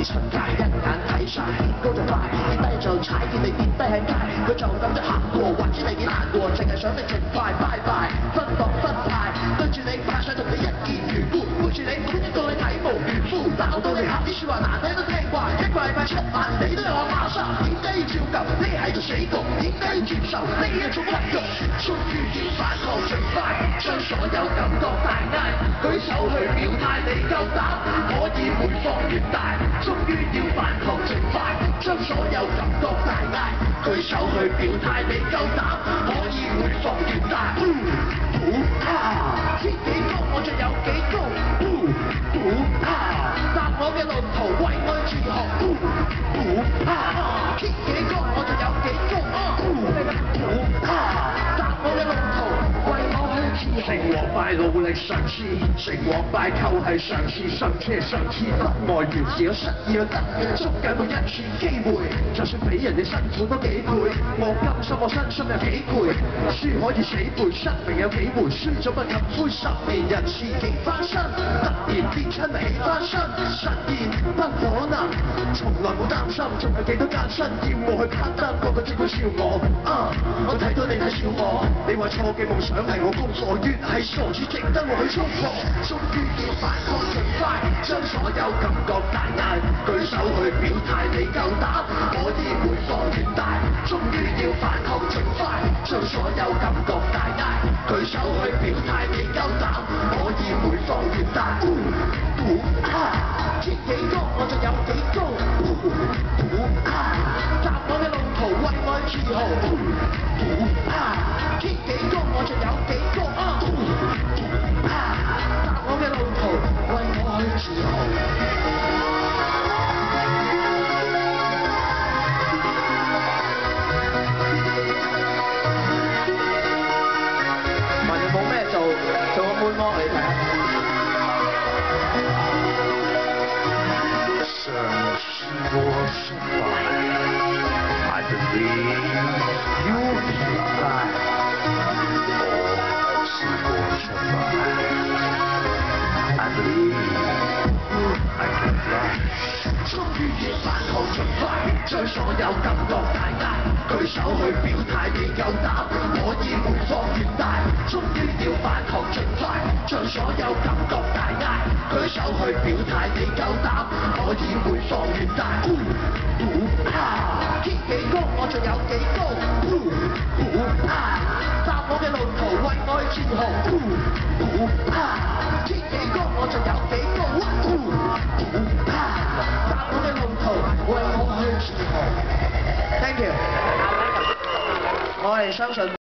地出街，一眼睇晒，高就快，跌低就踩，见你跌低喺街，佢就咁就行过，或知你幾難過，淨係想你盡快拜拜，分黨分派，对住你拍相同你一見如故，背住你每一個你睇无如膚，鬧到你喊啲説話難聽都聽慣，一個禮拜七晚你都有我馬沙，點解要照旧？呢係個死局，点解要接受呢一種屈辱？終於要反抗盡快，将所有感觉举手去表态，你够胆，可以每放越大，终于要反抗尽快，将所有感觉大嗌，举手去表态，你够胆，可以每放越大，不不怕，知几高我就有几高，不不怕，踏我嘅路途为爱自豪，不不怕，知几高我就有。豪。成和敗努力嘗試，成王敗扣係嘗試，上車上次得愛完事有失意有得，捉緊每一次機會，就算俾人哋辛苦多幾倍，我甘心我身心有幾攰，輸可以死背，失命有幾回，輸咗不禁灰，十年人事幾翻身，突然變親起翻身，實現不可能，從來冇擔心，仲有幾多艱辛要我去攀登，个个只會笑我，啊，我睇到你睇笑我，你話錯嘅夢想係我功課，越係傻值得我去冲破终于要反抗尽快将所有感觉大嗌举手去表态你够胆可以会放完大终于要反抗尽快将所有感觉大嗌举手去表态你够胆可以会放完大呜鼓卡千几高我就有几高呜鼓卡集我嘅路途为爱自豪呜鼓啊千几高我就有几高啊終於要反抗盡快，將所有感覺大嗌，舉手去表態你夠膽，可以每況愈大。終於要反抗盡快，將所有感覺大嗌，舉手去表态你夠膽，可以每況愈大。呼呼哈，天几高我就有几高。呼呼哈，踏我嘅路途為愛自豪。呼呼哈，天几高我就有几高。呼呼哈，踏我嘅路途为我去自豪。Thank you，我係相信。